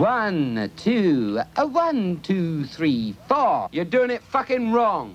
One, two, a one, two, three, four. You're doing it fucking wrong.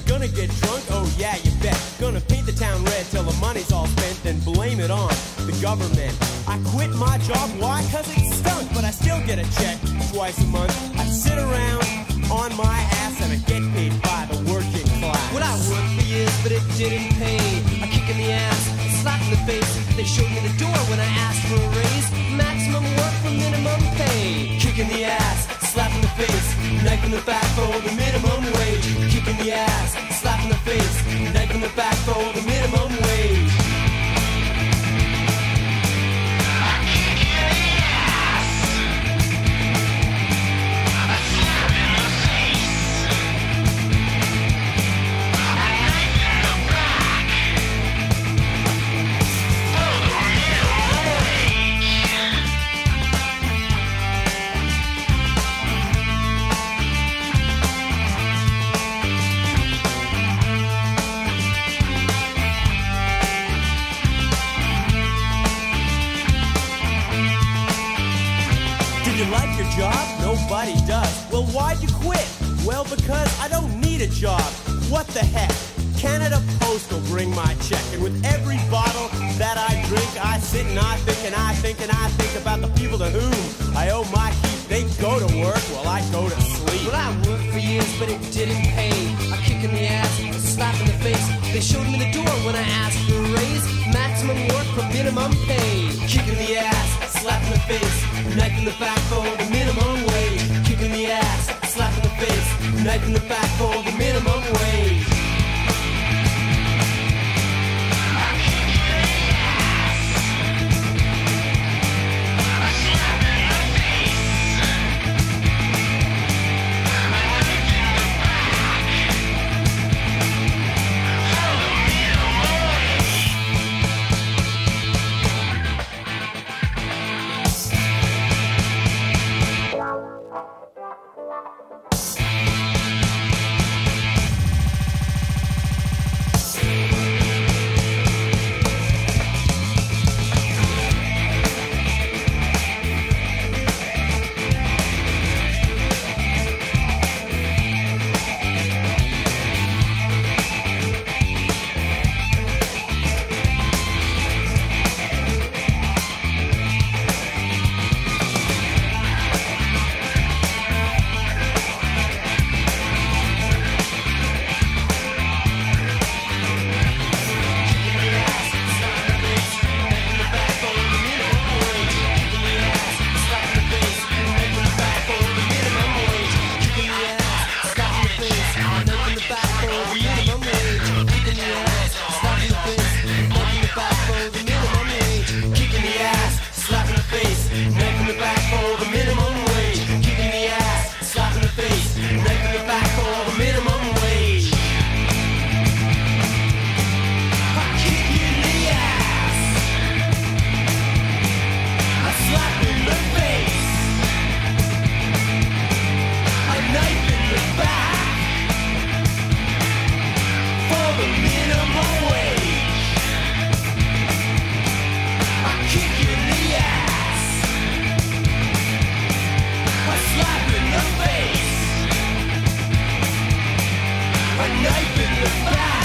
I gonna get drunk? Oh, yeah, you bet. Gonna paint the town red till the money's all spent, then blame it on the government. I quit my job, why? Cause it stunk, but I still get a check twice a month. I sit around on my ass and I get paid by the working class. Well, I worked for years, but it didn't pay. A kick in the ass, a slap in the face. They showed me the door when I asked for a raise. Maximum work for minimum pay. Kick in the ass, slap in the face, knife in the back for the minimum wage. Kick in the ass, slap in the face, knife in the back for the minimum wage. Like your job? Nobody does. Well, why'd you quit? Well, because I don't need a job. What the heck? Canada Post will bring my check, and with every bottle that I drink, I sit and I think and I think and I think about the people to whom I owe my keep. They go to work while I go to sleep. Well, I worked for years, but it didn't pay. A kick in the ass, a slap in the face. They showed me the door when I asked for a raise. Maximum work for minimum pay. Kick in the ass, the face, knife in the back for the minimum wage. Kick in the ass, slap in the face, knife in the back Knife in the back.